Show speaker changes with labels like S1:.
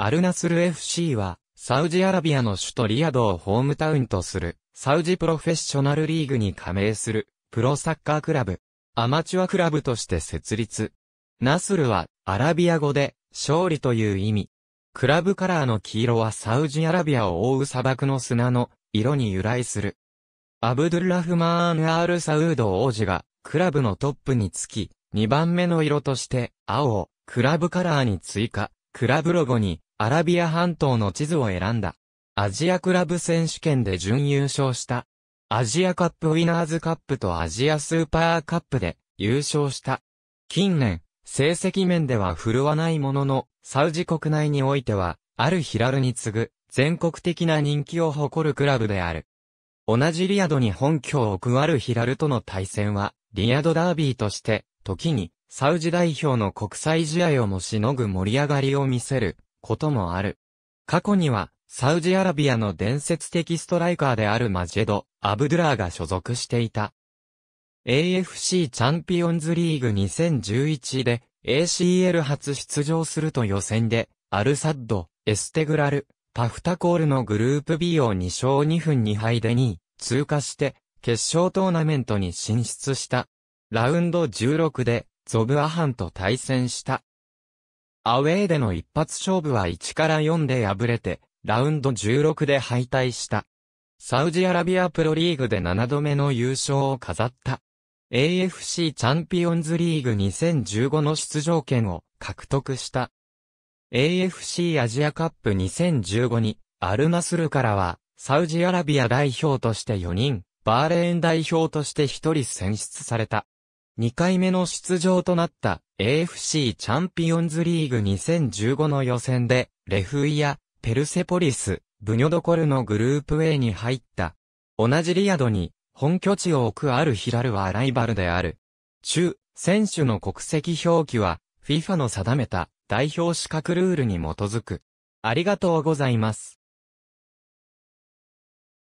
S1: アルナスル FC は、サウジアラビアの首都リヤドをホームタウンとする、サウジプロフェッショナルリーグに加盟する、プロサッカークラブ、アマチュアクラブとして設立。ナスルは、アラビア語で、勝利という意味。クラブカラーの黄色はサウジアラビアを覆う砂漠の砂の色に由来する。アブドゥルラフマーン・アール・サウード王子が、クラブのトップにつき、2番目の色として、青を、クラブカラーに追加、クラブロゴに、アラビア半島の地図を選んだ。アジアクラブ選手権で準優勝した。アジアカップウィナーズカップとアジアスーパーカップで優勝した。近年、成績面では振るわないものの、サウジ国内においては、アル・ヒラルに次ぐ、全国的な人気を誇るクラブである。同じリアドに本拠を置くアル・ヒラルとの対戦は、リアドダービーとして、時に、サウジ代表の国際試合をもしのぐ盛り上がりを見せる、こともある。過去には、サウジアラビアの伝説的ストライカーであるマジェド、アブドゥラーが所属していた。AFC チャンピオンズリーグ2011で ACL 初出場すると予選で、アルサッド、エステグラル、パフタコールのグループ B を2勝2分2敗で2位、通過して、決勝トーナメントに進出した。ラウンド16で、ゾブアハンと対戦した。アウェーでの一発勝負は1から4で敗れて、ラウンド16で敗退した。サウジアラビアプロリーグで7度目の優勝を飾った。AFC チャンピオンズリーグ2015の出場権を獲得した。AFC アジアカップ2015に、アルナスルからは、サウジアラビア代表として4人、バーレーン代表として1人選出された。2回目の出場となった AFC チャンピオンズリーグ2015の予選で、レフイやペルセポリス、ブニョドコルのグループ A に入った。同じリアドに本拠地を置くあるヒラルはライバルである。中、選手の国籍表記は FIFA の定めた代表資格ルールに基づく。ありがとうございます。